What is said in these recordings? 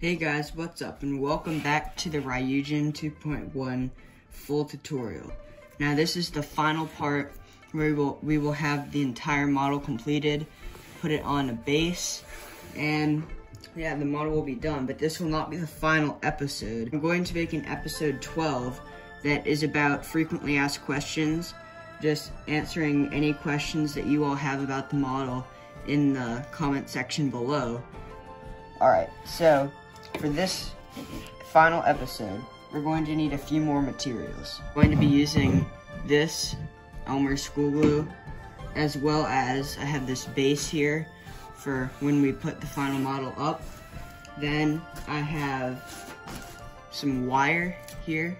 Hey guys, what's up and welcome back to the Ryujin 2.1 full tutorial. Now this is the final part where we will, we will have the entire model completed, put it on a base, and yeah, the model will be done, but this will not be the final episode. I'm going to make an episode 12 that is about frequently asked questions, just answering any questions that you all have about the model in the comment section below. Alright, so for this final episode, we're going to need a few more materials. I'm going to be using this Elmer school glue, as well as I have this base here for when we put the final model up. Then I have some wire here,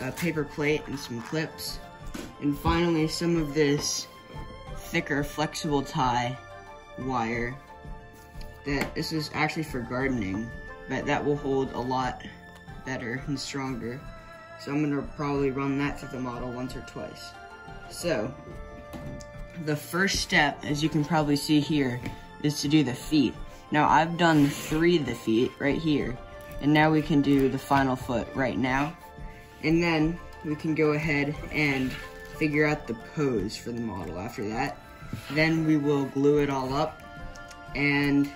a paper plate and some clips. And finally some of this thicker flexible tie wire that this is actually for gardening, but that will hold a lot better and stronger. So I'm gonna probably run that through the model once or twice. So, the first step, as you can probably see here, is to do the feet. Now I've done three of the feet right here, and now we can do the final foot right now. And then we can go ahead and figure out the pose for the model after that. Then we will glue it all up, and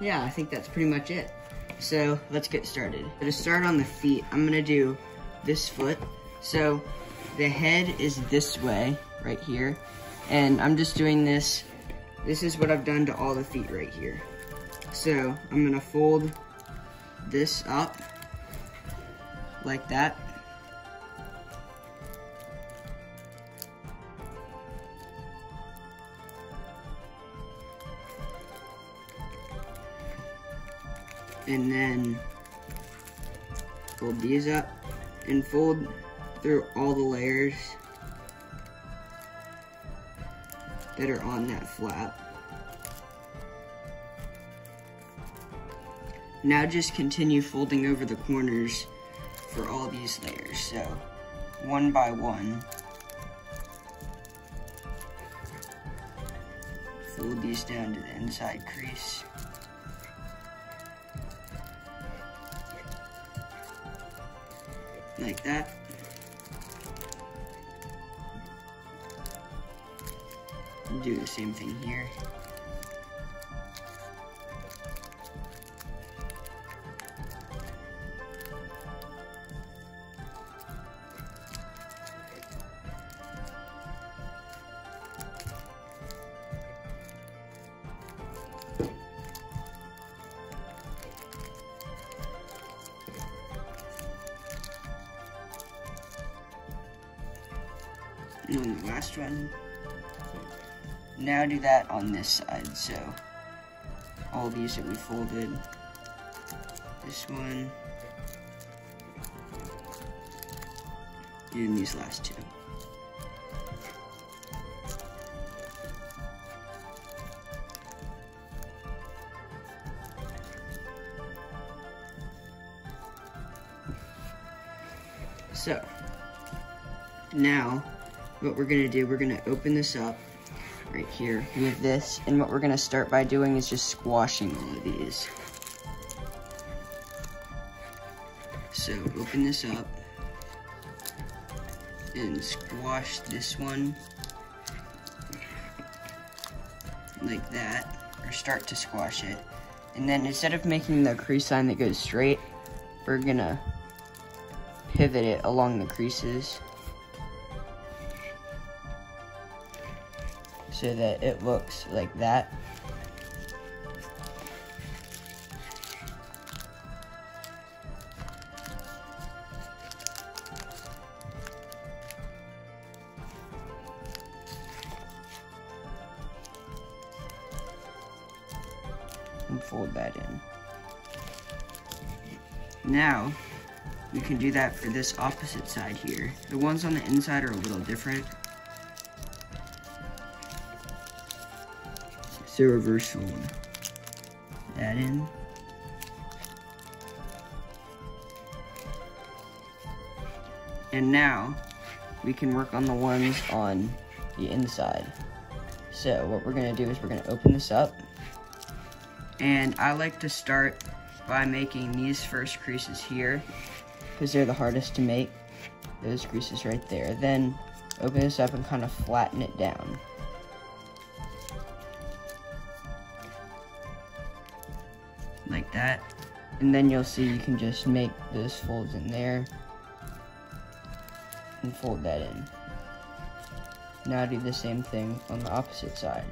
yeah, I think that's pretty much it. So let's get started. To start on the feet, I'm gonna do this foot. So the head is this way, right here. And I'm just doing this, this is what I've done to all the feet right here. So I'm gonna fold this up like that. And then fold these up and fold through all the layers that are on that flap. Now just continue folding over the corners for all these layers. So one by one, fold these down to the inside crease. Like that. Do the same thing here. On this side. So all these that we folded, this one, and these last two. So, now, what we're gonna do, we're gonna open this up right here with this, and what we're gonna start by doing is just squashing all of these. So, open this up, and squash this one, like that, or start to squash it. And then instead of making the crease line that goes straight, we're gonna pivot it along the creases so that it looks like that. And fold that in. Now, we can do that for this opposite side here. The ones on the inside are a little different. So reverse one. that in. And now, we can work on the ones on the inside. So what we're gonna do is we're gonna open this up And I like to start by making these first creases here because they're the hardest to make. Those creases right there. Then open this up and kind of flatten it down. Like that. And then you'll see you can just make those folds in there and fold that in. Now do the same thing on the opposite side.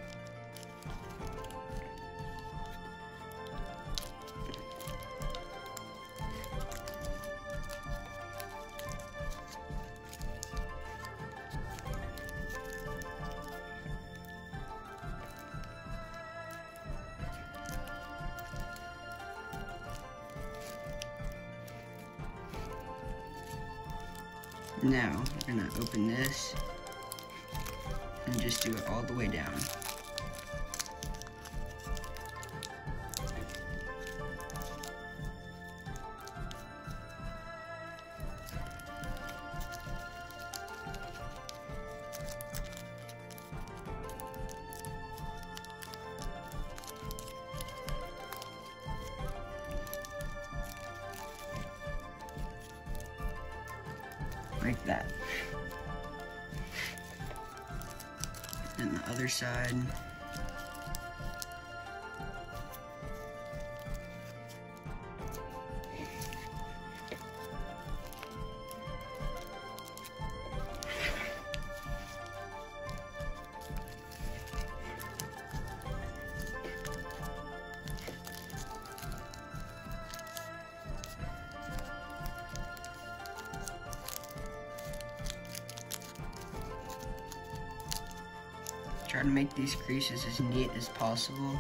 As possible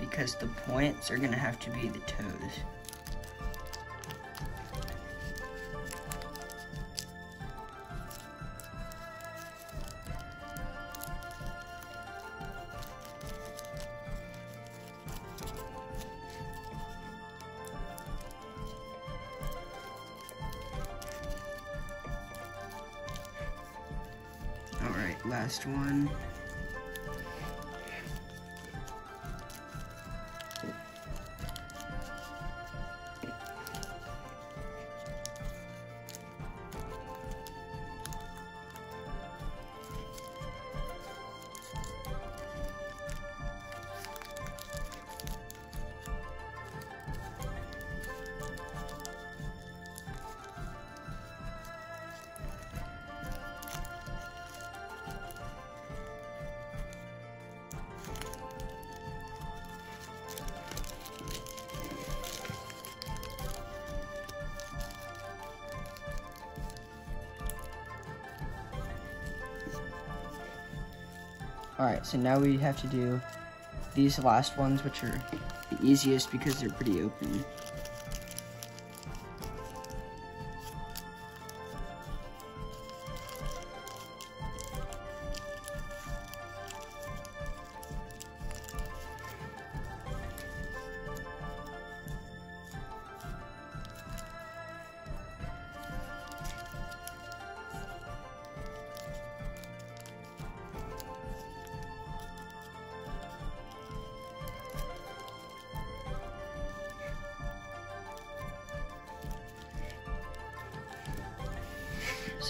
because the points are gonna have to be the toes. Alright, so now we have to do these last ones, which are the easiest because they're pretty open.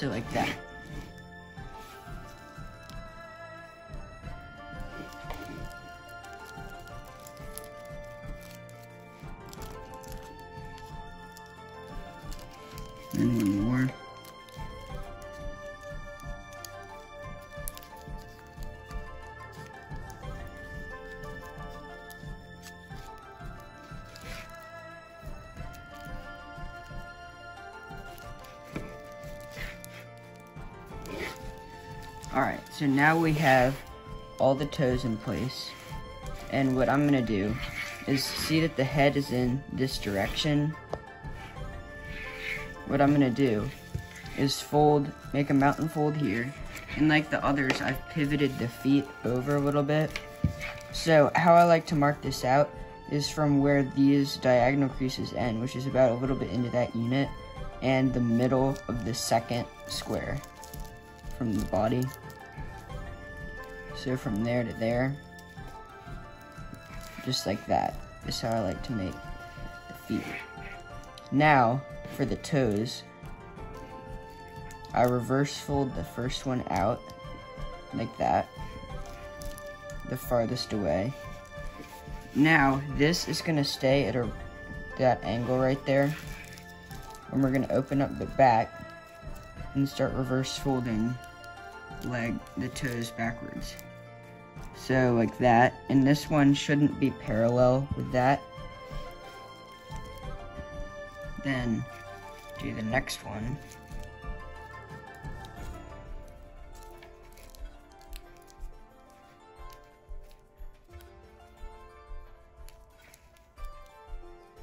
So like that. So now we have all the toes in place. And what I'm to do is see that the head is in this direction. What I'm to do is fold, make a mountain fold here. And like the others, I've pivoted the feet over a little bit. So how I like to mark this out is from where these diagonal creases end, which is about a little bit into that unit, and the middle of the second square from the body. So from there to there. just like that. This is how I like to make the feet. Now, for the toes, I reverse fold the first one out, like that, the farthest away. Now, this is gonna stay at a, that angle right there, and we're gonna open up the back and start reverse folding leg, the toes backwards. So like that, and this one shouldn't be parallel with that. Then do the next one.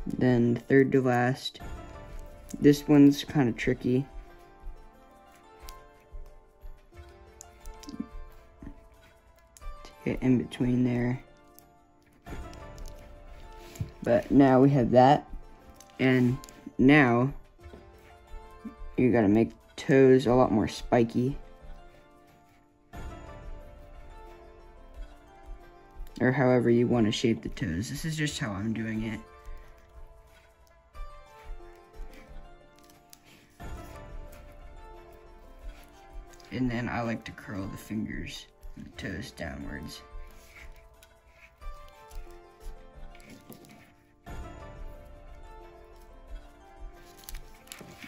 Then third to last. This one's kind of tricky. Get in between there. But now we have that. And now you gotta make toes a lot more spiky. Or however you want to shape the toes. This is just how I'm doing it. And then I like to curl the fingers toes downwards.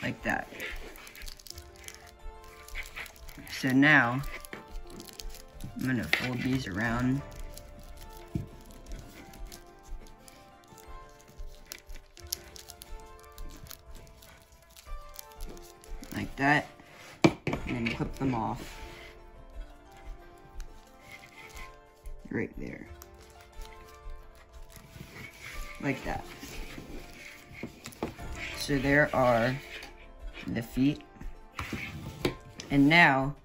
Like that. So now, I'm gonna fold these around. Are the feet. And now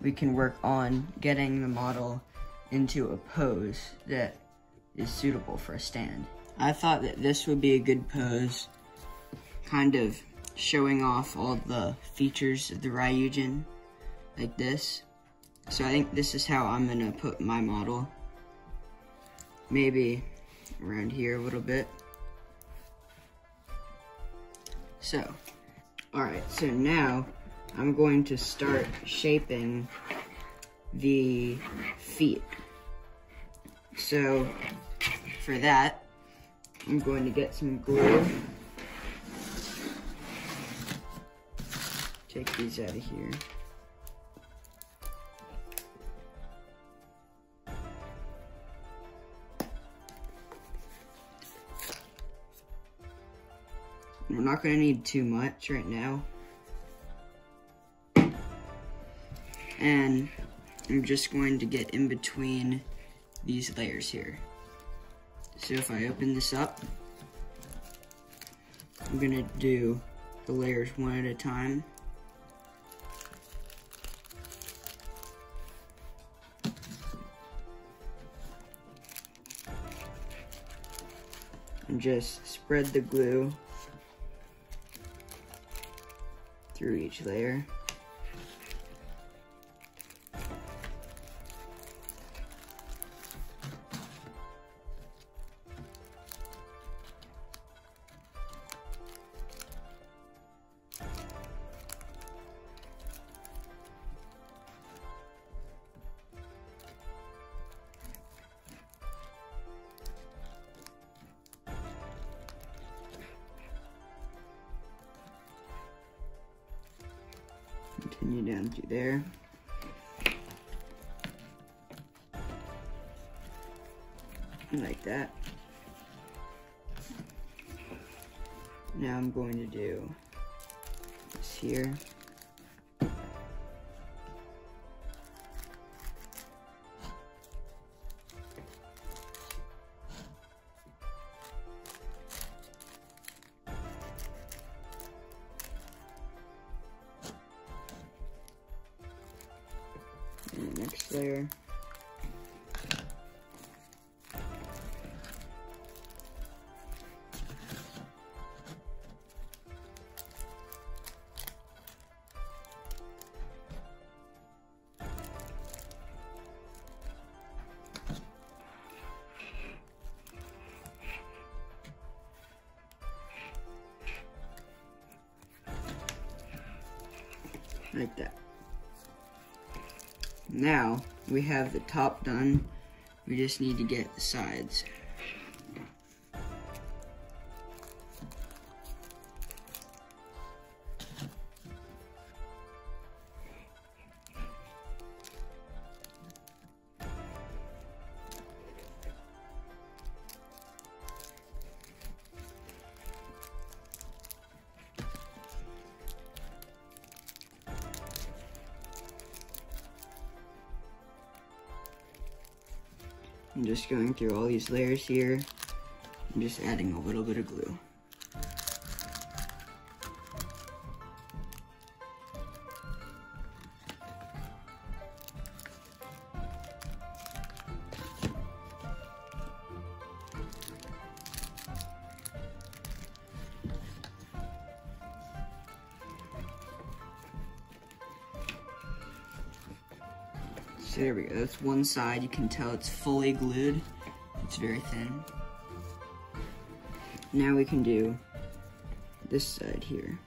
we can work on getting the model into a pose that is suitable for a stand. I thought that this would be a good pose, kind of showing off all the features of the Ryujin, like this. So I think this is how I'm gonna put my model maybe around here a little bit. So, alright, so now I'm going to start shaping the feet. So, for that, I'm going to get some glue. Take these out of here. We're not going to need too much right now. And I'm just going to get in between these layers here. So if I open this up, I'm going to do the layers one at a time. And just spread the glue through each layer. Continue down through there. Like that. Now I'm going to do this here. Have the top done. We just need to get the sides. I'm just going through all these layers here. I'm just adding a little bit of glue. One side. You can tell it's fully glued. It's very thin. Now we can do this side here.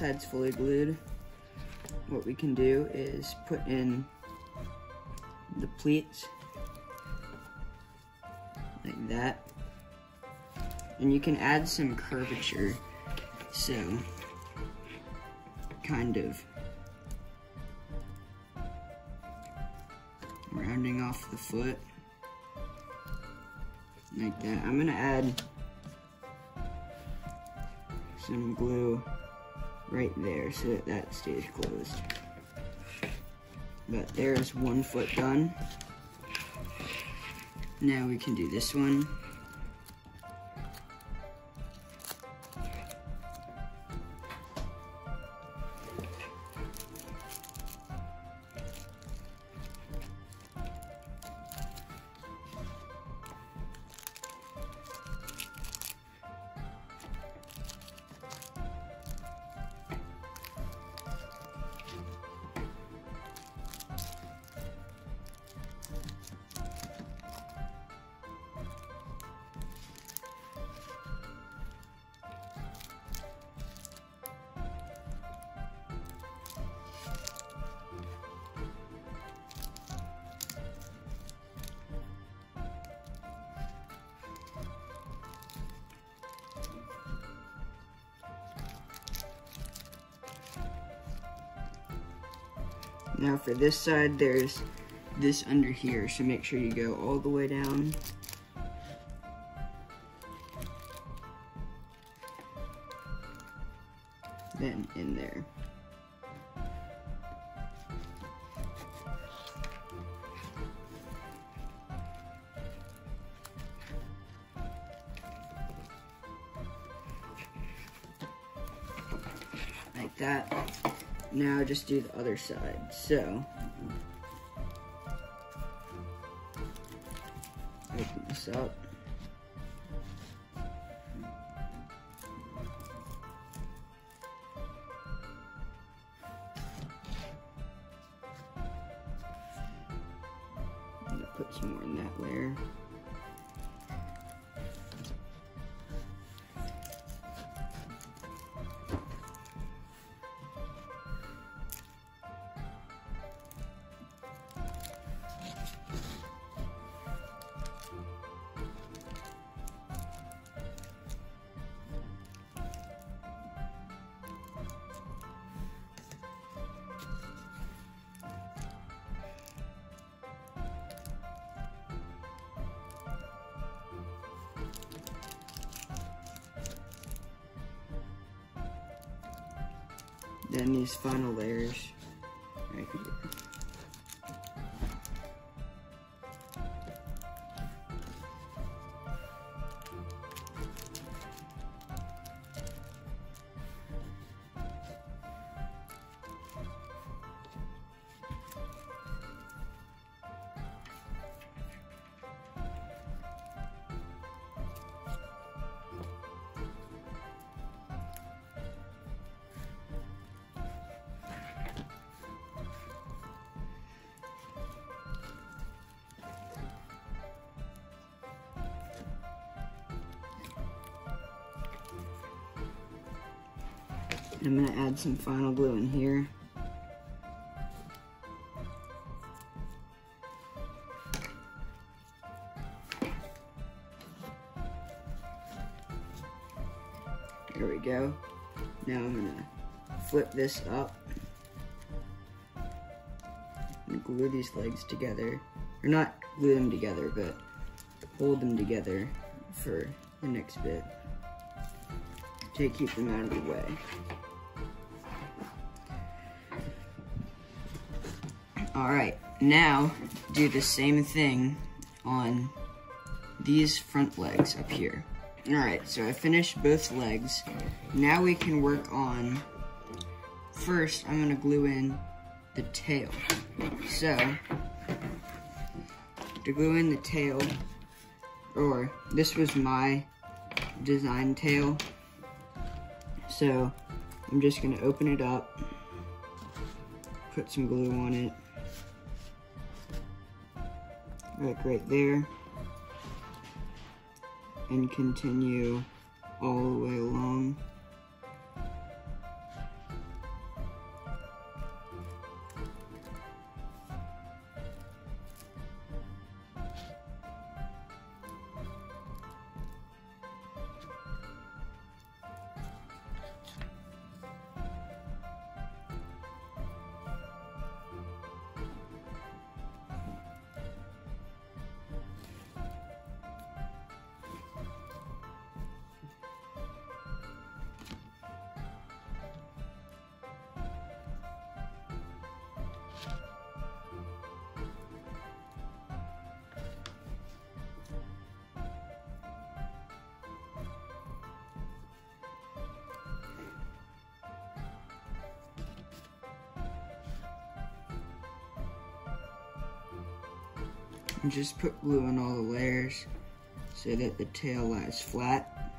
Now that side's fully glued. What we can do is put in the pleats like that. And you can add some curvature. So kind of rounding off the foot like that. I'm gonna add some glue right there so that that stays closed. But there's one foot done. Now we can do this one. This side, there's this under here, so make sure you go all the way down. Do the other side. So, open this up. These final layers. I'm gonna add some final glue in here. There we go. Now I'm gonna flip this up and glue these legs together. Or not glue them together, but hold them together for the next bit to keep them out of the way. All right, now do the same thing on these front legs up here. All right, so I finished both legs. Now we can work on, first I'm gonna glue in the tail. So, to glue in the tail, or this was my design tail. So, I'm just gonna open it up, put some glue on it, like right there, and continue all the way along. And just put glue on all the layers so that the tail lies flat.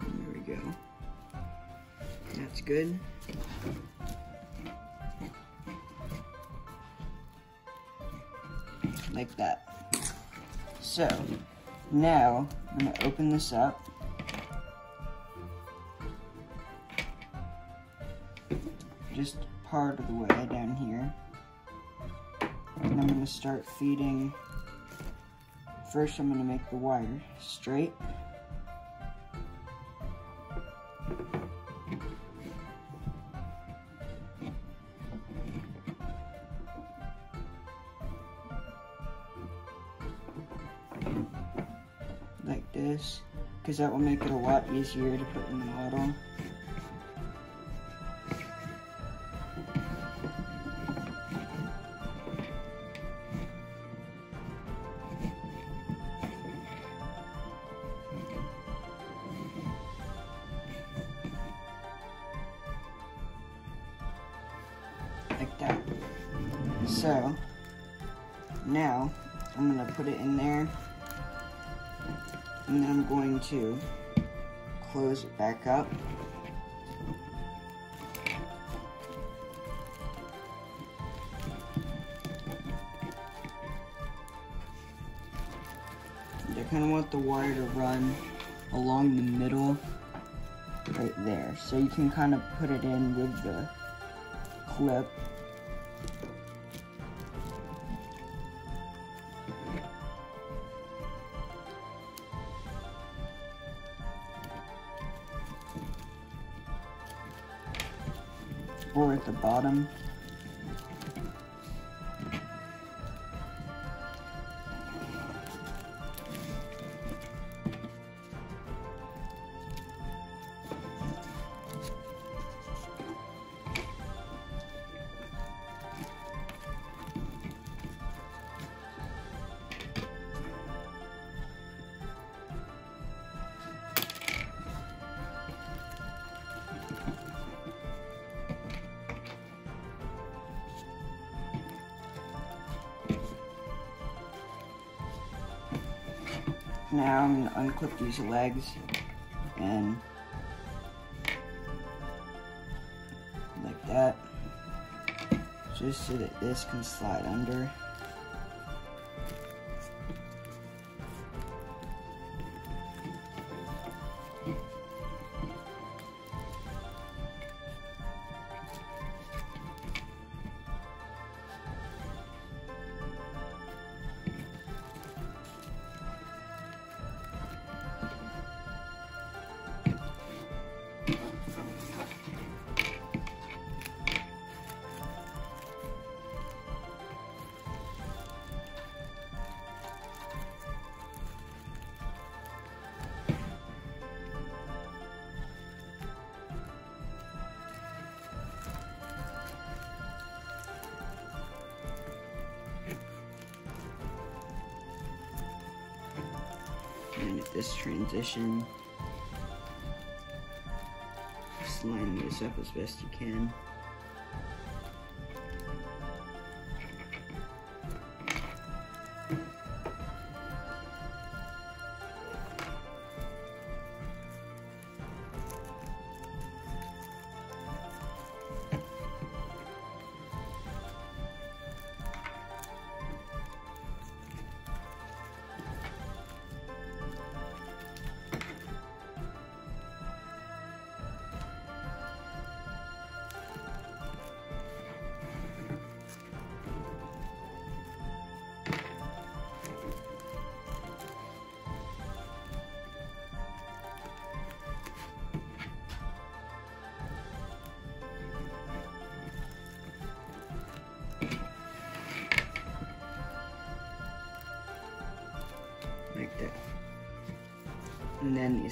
There we go. That's good. Like that. So, now I'm gonna open this up. Start feeding, first I'm gonna make the wire straight. Like this, because that will make it a lot easier to put in the model. And then I'm going to close it back up. And I kind of want the wire to run along the middle right there. So you can kind of put it in with the clip. At the bottom. Unclip these legs and like that, just so that this can slide under. This transition, just line this up as best you can.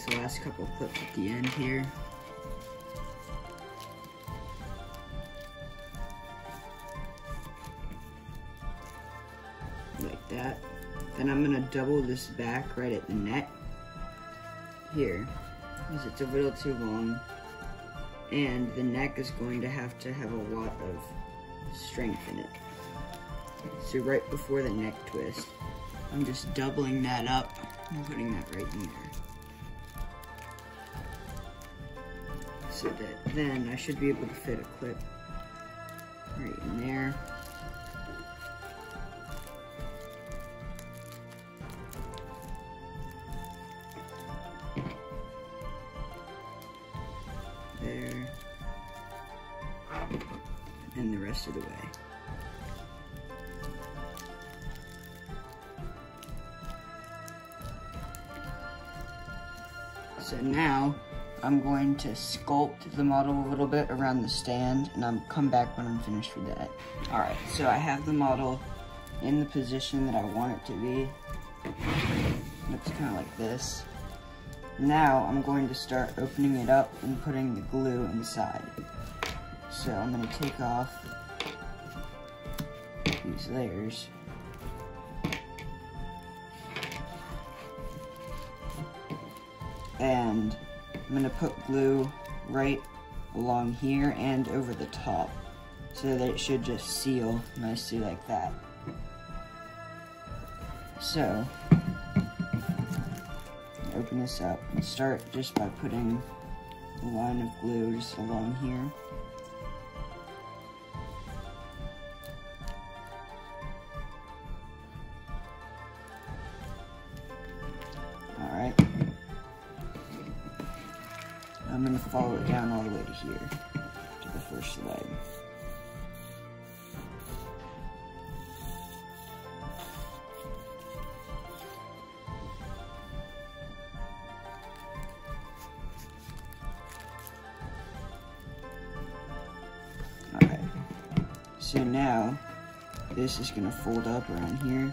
These last couple clips at the end here. Like that. Then I'm gonna double this back right at the neck. Here, because it's a little too long. And the neck is going to have to have a lot of strength in it. So right before the neck twist, I'm just doubling that up and putting that right in there. Then I should be able to fit a clip right in. There. To sculpt the model a little bit around the stand and I'll come back when I'm finished with that. All right, so I have the model in the position that I want it to be. Looks kind of like this. Now I'm going to start opening it up and putting the glue inside. So I'm going to take off these layers. and I'm gonna put glue right along here and over the top so that it should just seal nicely like that. So, open this up and start just by putting a line of glue just along here. I'm to follow it down all the way to here, to the first leg. So now this is going to fold up around here.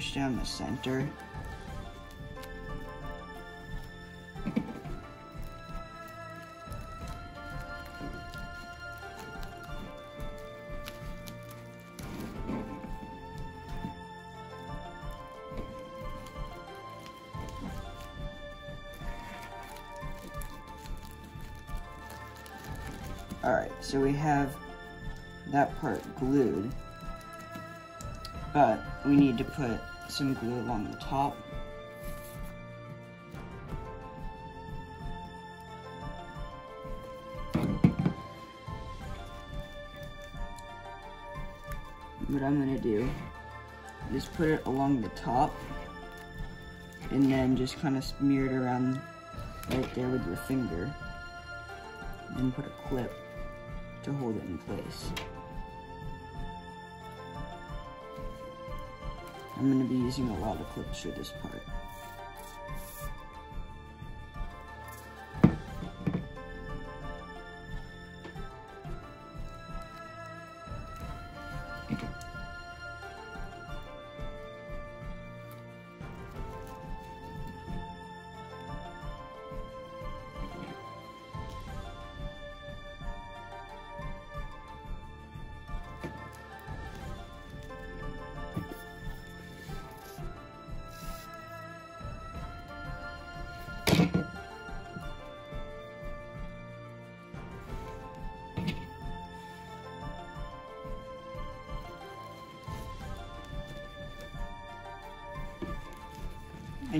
Push down the center. Alright, so we have that part glued, but we need to put some glue along the top. What I'm gonna do is put it along the top and then just kind of smear it around right there with your finger and put a clip to hold it in place. I'm going to be using a lot of clips for this part.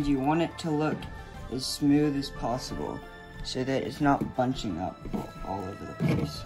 And you want it to look as smooth as possible so that it's not bunching up all over the place.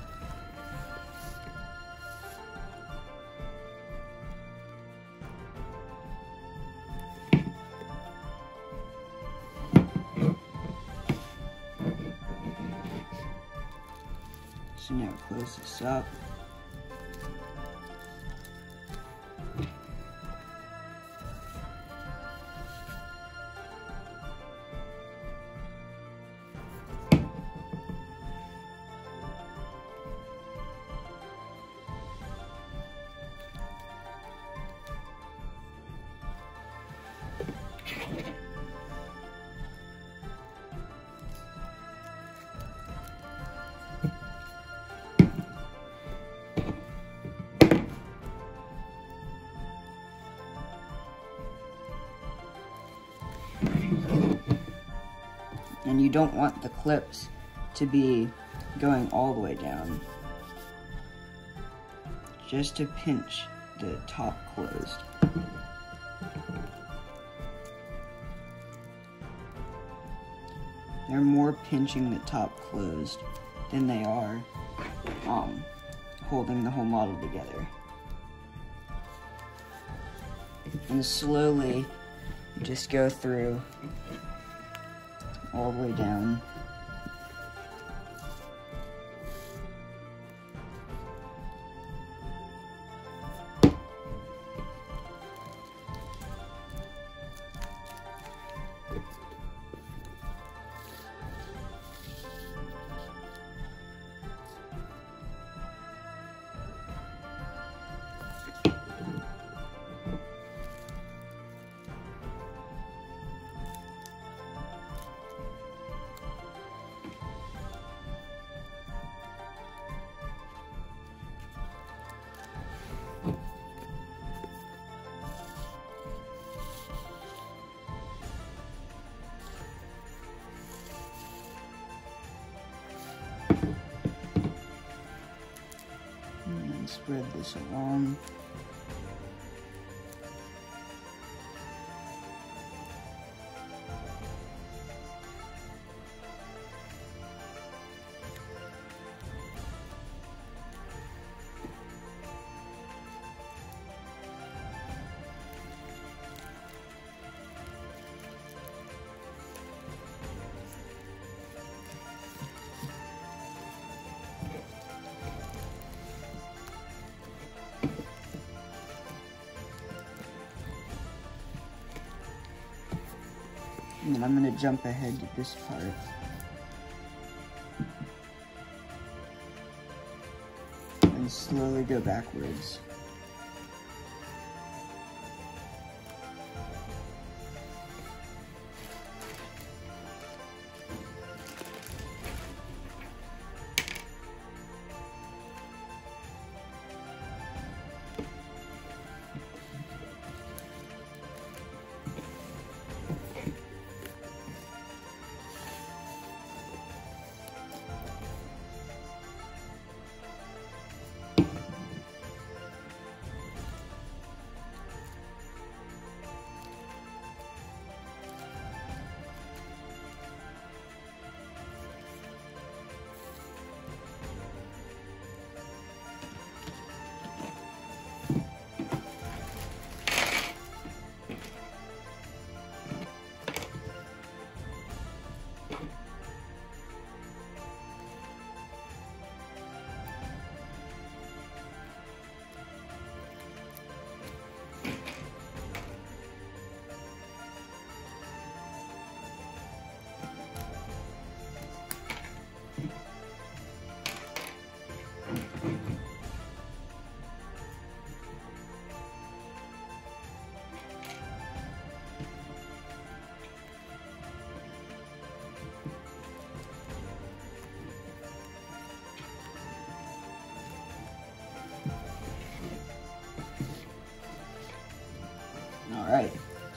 And you don't want the clips to be going all the way down. Just to pinch the top closed. They're more pinching the top closed than they are um, holding the whole model together. And slowly just go through all the way down. Spread And I'm to jump ahead to this part. And slowly go backwards.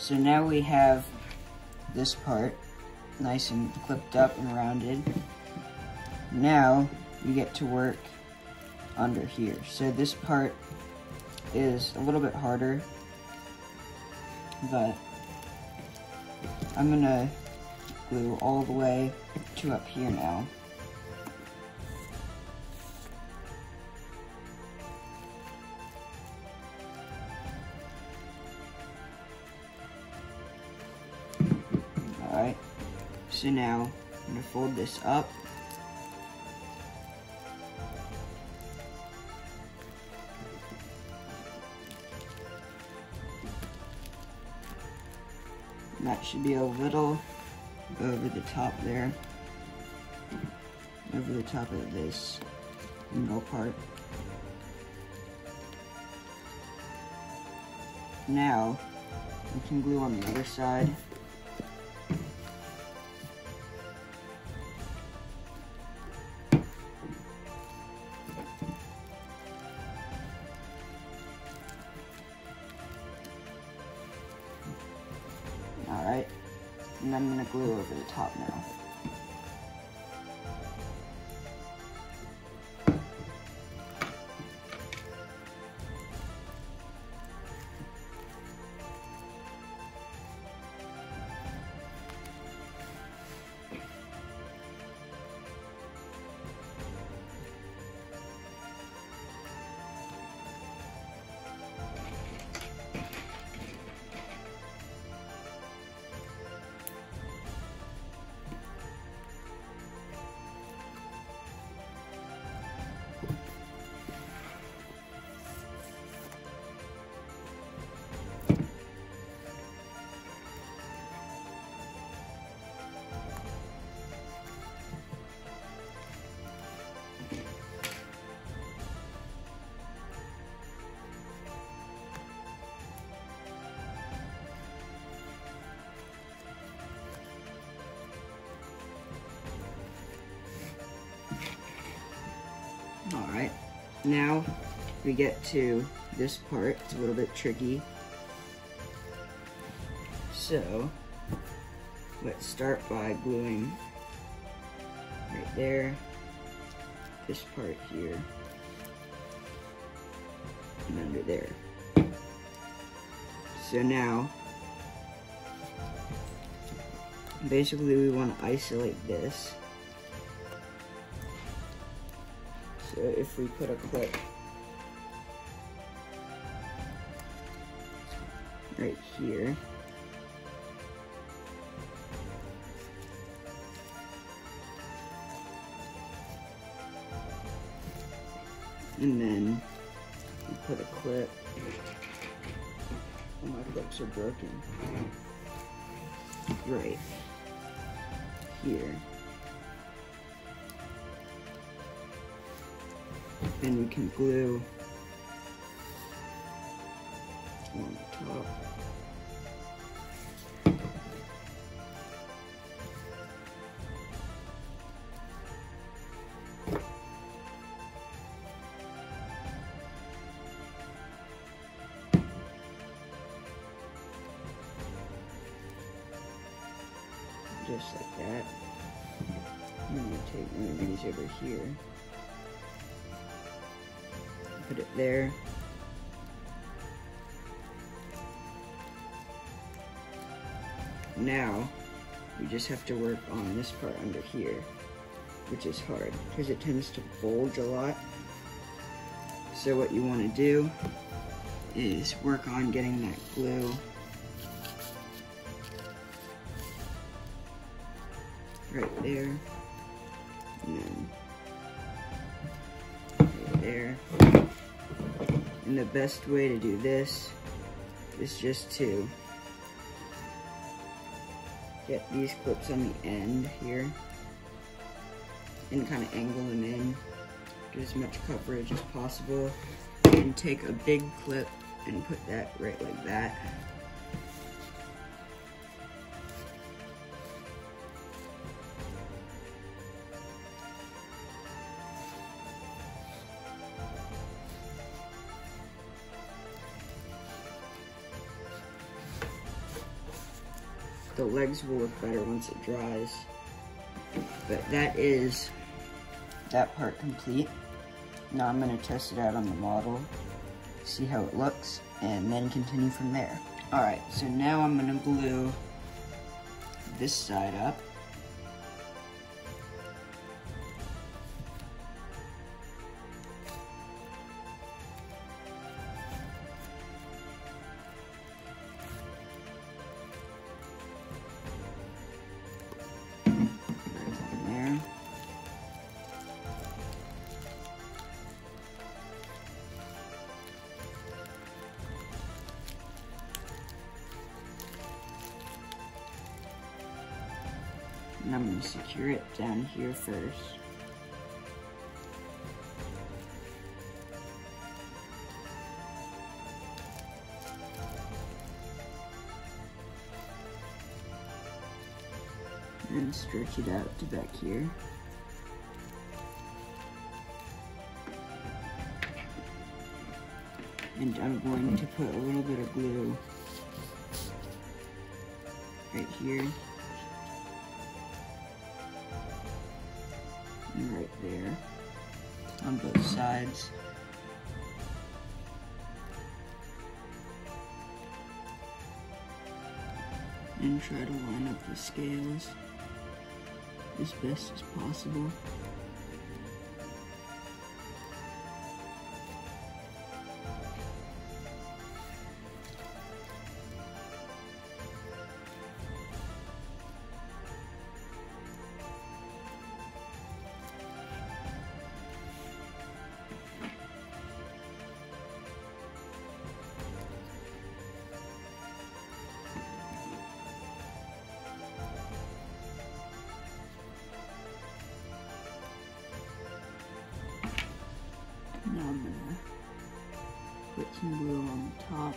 So now we have this part nice and clipped up and rounded. Now you get to work under here. So this part is a little bit harder, but I'm gonna glue all the way to up here now. So now I'm gonna fold this up. And that should be a little over the top there. Over the top of this middle part. Now, we can glue on the other side. Alright, now we get to this part. It's a little bit tricky. So, let's start by gluing right there, this part here, and under there. So now, basically we want to isolate this. If we put a clip. Right here, and then we put a clip, oh my clips are broken, right here. And we can glue on the top. Now, we just have to work on this part under here, which is hard, because it tends to bulge a lot. So what you want to do is work on getting that glue right there, and there. And the best way to do this is just to get these clips on the end here. And kind of angle them in, get as much coverage as possible, and take a big clip and put that right like that. The legs will look better once it dries. But that is that part complete. Now I'm gonna test it out on the model, see how it looks, and then continue from there. All right, so now I'm gonna glue this side up. Here first. And stretch it out to back here. And I'm going to put a little bit of glue right here. There on both sides. And try to line up the scales as best as possible. Some glue on the top.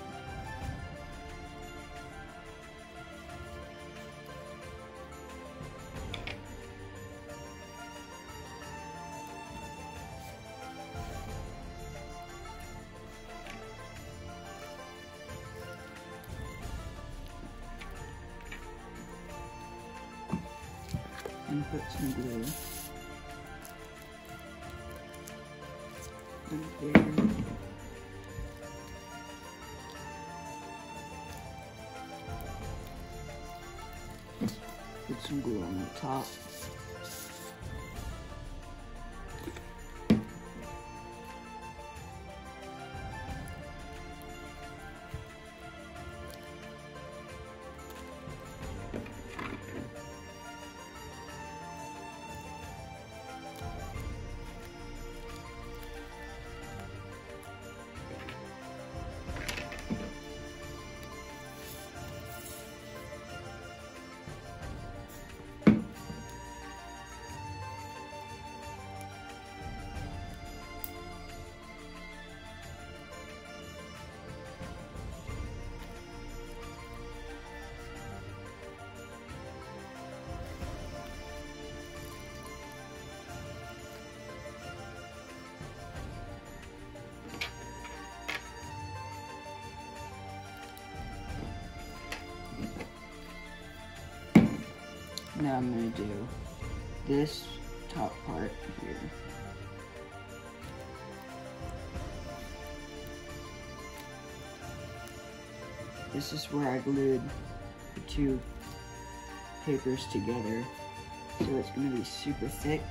And put some glue Put some glue on Now I'm going to do this top part here. This is where I glued the two papers together. So it's going to be super thick.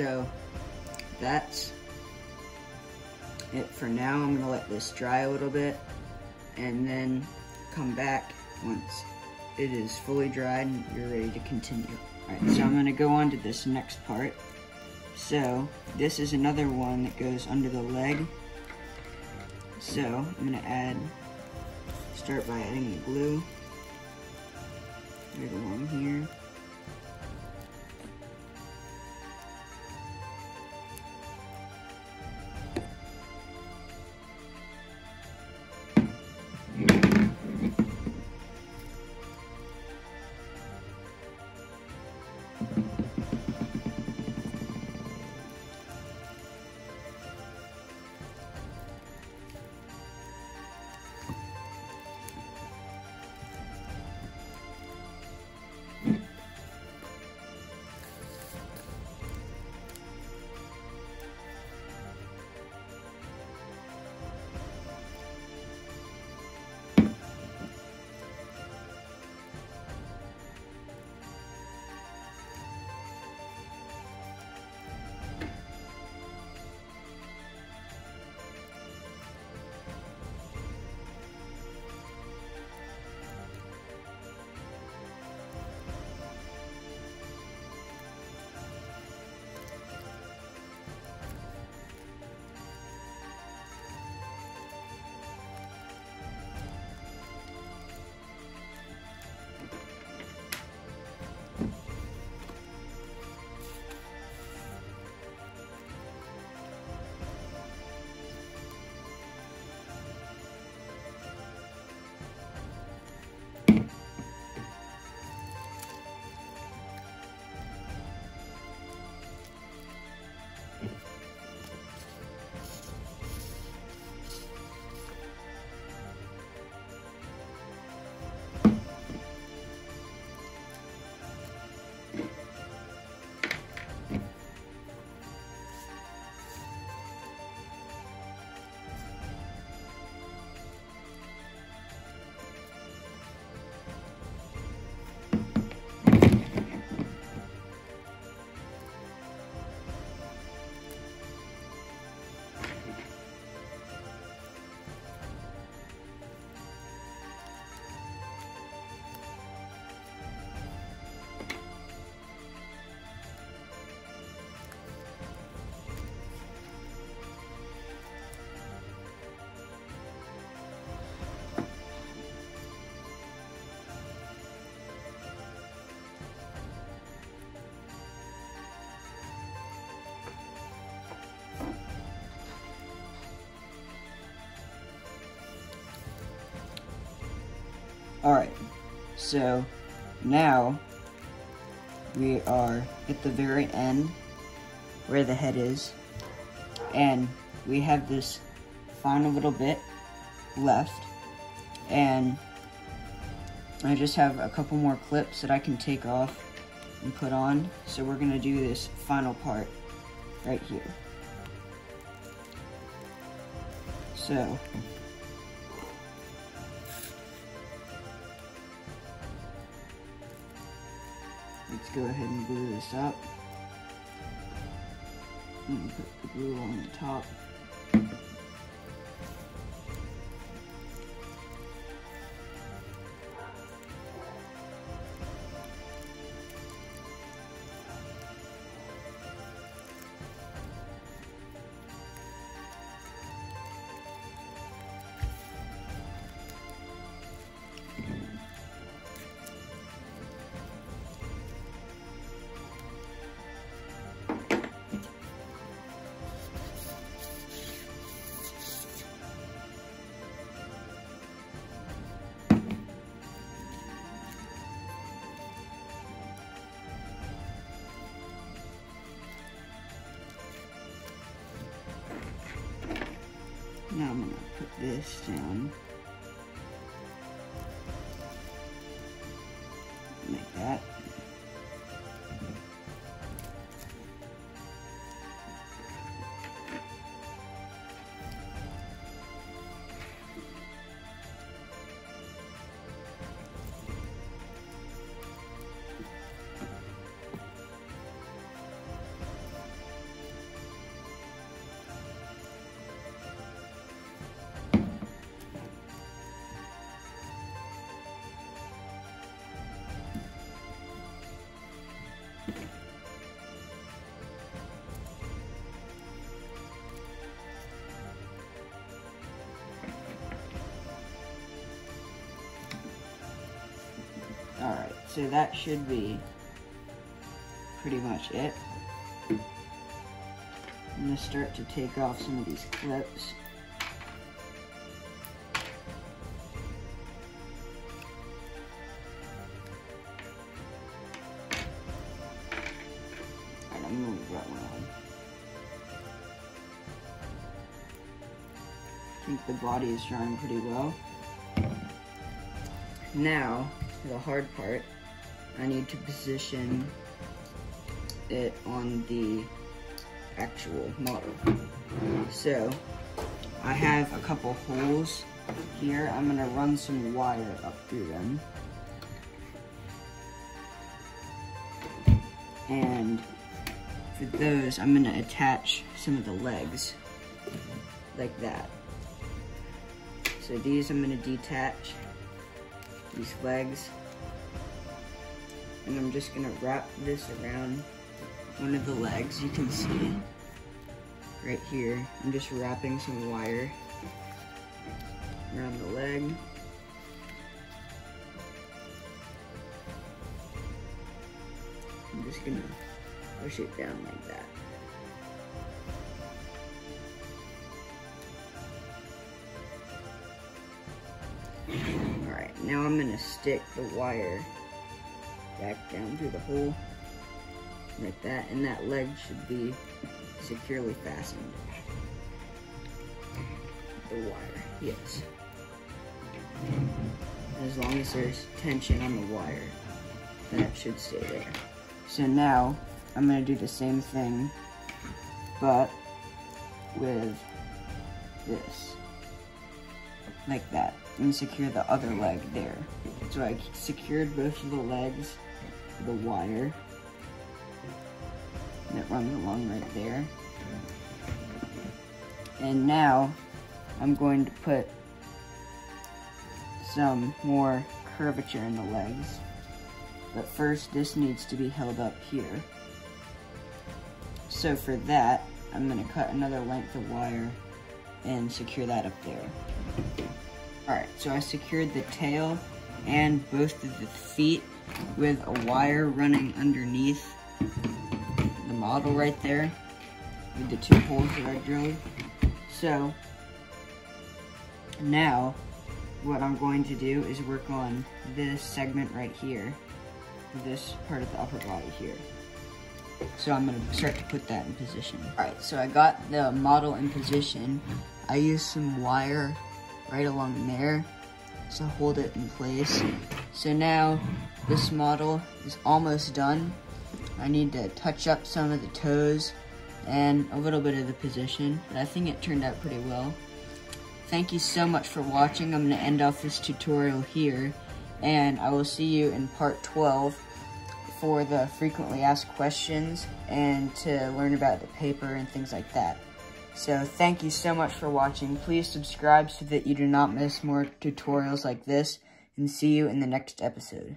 So that's it for now. I'm gonna let this dry a little bit and then come back once it is fully dried and you're ready to continue. Alright, so I'm gonna go on to this next part. So, this is another one that goes under the leg. So, I'm gonna add, start by adding the glue right along here. Alright, so now we are at the very end where the head is. And we have this final little bit left. And I just have a couple more clips that I can take off and put on. So we're gonna do this final part right here. So Let's go ahead and glue this up. And put the glue on the top. This down. So that should be pretty much it. I'm gonna start to take off some of these clips. Alright, that one on. I think the body is drying pretty well. Now, the hard part, I need to position it on the actual model. So, I have a couple holes here. I'm gonna run some wire up through them. And for those, I'm gonna attach some of the legs like that. So these I'm gonna detach, these legs, and I'm just gonna wrap this around one of the legs. You can see right here. I'm just wrapping some wire around the leg. I'm just gonna push it down like that. Alright, now I'm gonna stick the wire back down through the hole like that, and that leg should be securely fastened. The wire, yes. As long as there's tension on the wire, that should stay there. So now, I'm gonna do the same thing, but with this. Like that. And secure the other leg there. So I secured both of the legs a wire that runs along right there. And now I'm going to put some more curvature in the legs. But first, this needs to be held up here. So for that, I'm gonna cut another length of wire and secure that up there. Alright, so I secured the tail and both of the feet with a wire running underneath the model right there with the two holes that I drilled. So now what I'm going to do is work on this segment right here, this part of the upper body here. So I'm gonna start to put that in position. All right, so I got the model in position. I used some wire right along there to hold it in place. So now this model is almost done. I need to touch up some of the toes and a little bit of the position, but I think it turned out pretty well. Thank you so much for watching. I'm going to end off this tutorial here, and I will see you in part 12 for the frequently asked questions and to learn about the paper and things like that. So thank you so much for watching. Please subscribe so that you do not miss more tutorials like this, and see you in the next episode.